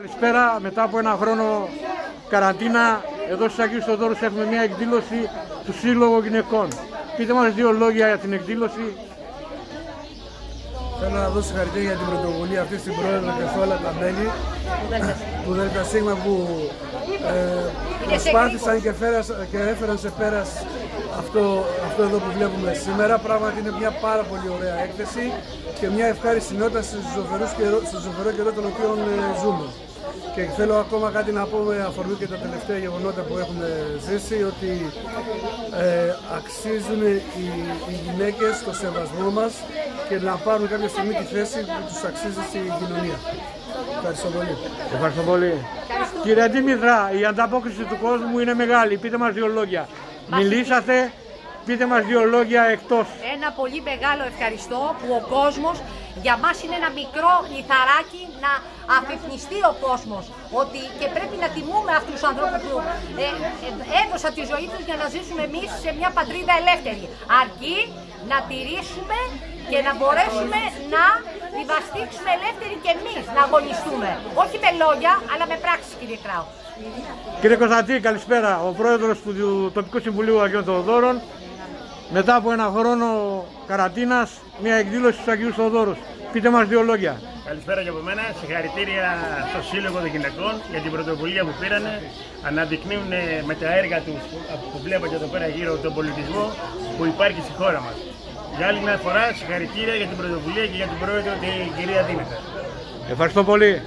Καλησπέρα, μετά από ένα χρόνο καραντίνα, εδώ στους Αγίους Θοδόρους έχουμε μια εκδήλωση του Σύλλογου Γυναικών. Πείτε μας δύο λόγια για την εκδήλωση. Θέλω να δώσω συγχαρητήρια για την πρωτοβουλία αυτή στην πρόεδρο και σε όλα τα μέλη του ΔΣ που ε, προσπάθησαν και, και έφεραν σε πέρας αυτό, αυτό εδώ που βλέπουμε σήμερα. Πράγματι είναι μια πάρα πολύ ωραία έκθεση και μια ευχάριστη νότα στο ζωφερό καιρό τον οποίο ε, ζούμε. Και θέλω ακόμα κάτι να πω με αφορμή και τα τελευταία γεγονότα που έχουμε ζήσει ότι ε, αξίζουν οι, οι γυναίκες το σεβασμό μας και να πάρουν κάποια στιγμή τη θέση που τους αξίζει στην κοινωνία. Ευχαριστώ πολύ. Ευχαριστώ πολύ. Κύριε Δήμητρα, η ανταπόκριση του κόσμου είναι μεγάλη. Πείτε μας δύο λόγια. Μιλήσατε, πείτε μας δύο λόγια εκτός. Ένα πολύ μεγάλο ευχαριστώ που ο κόσμος για μας είναι ένα μικρό λιθαράκι να αφυπνιστεί ο κόσμος ότι και πρέπει να τιμούμε αυτούς τους ανθρώπους που ε, ε, έδωσαν τη ζωή τους για να ζήσουμε εμείς σε μια πατρίδα ελεύθερη. Αρκεί να τηρήσουμε και να μπορέσουμε να τη βαστίξουμε ελεύθεροι και εμείς να αγωνιστούμε. Όχι με λόγια, αλλά με πράξεις κύριε Κράου. Κύριε Κωνσταντή, καλησπέρα. Ο πρόεδρος του Τοπικού Συμβουλίου Αγίων Θεοδόρων μετά από ένα χρόνο καραντίνας, μια εκδήλωση στους Αγίους Θοδόρους. Πείτε μας δύο λόγια. Καλησπέρα και από μένα. Συγχαρητήρια στο Σύλλογο των Γυναικών για την πρωτοβουλία που πήρανε. Αναδεικνύουν με τα έργα τους που βλέπετε εδώ πέρα γύρω τον πολιτισμό που υπάρχει στη χώρα μας. Για άλλη μια φορά συγχαρητήρια για την πρωτοβουλία και για την πρόεδρο την κυρία Δήμητρα. Ευχαριστώ πολύ.